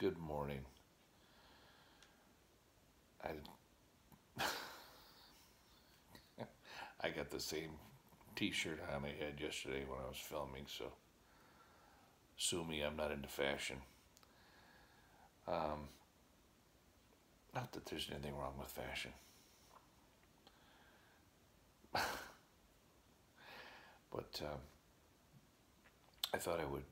Good morning. I I got the same t-shirt on I had yesterday when I was filming, so sue me, I'm not into fashion. Um, not that there's anything wrong with fashion. but um, I thought I would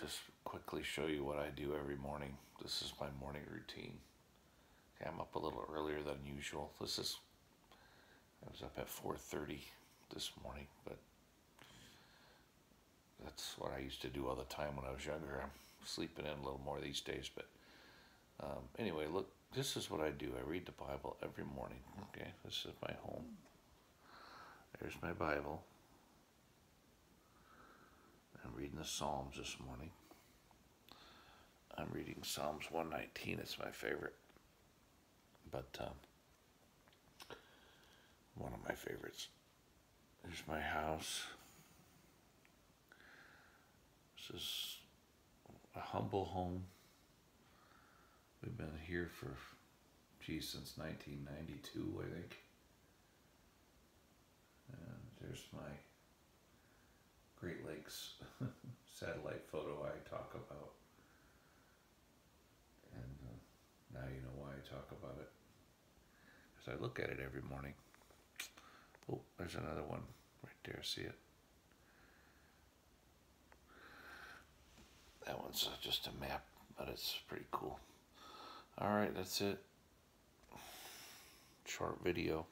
just quickly show you what I do every morning. This is my morning routine. Okay, I'm up a little earlier than usual. This is I was up at 4:30 this morning, but that's what I used to do all the time when I was younger. I'm sleeping in a little more these days, but um, anyway, look, this is what I do. I read the Bible every morning. Okay, this is my home. There's my Bible. I'm reading the Psalms this morning. I'm reading Psalms 119. It's my favorite. But um, one of my favorites. There's my house. This is a humble home. We've been here for, geez, since 1992, I think. And there's my Great Lakes satellite photo I talk about. And uh, now you know why I talk about it. Because I look at it every morning. Oh, there's another one right there. See it? That one's uh, just a map, but it's pretty cool. All right, that's it. Short video.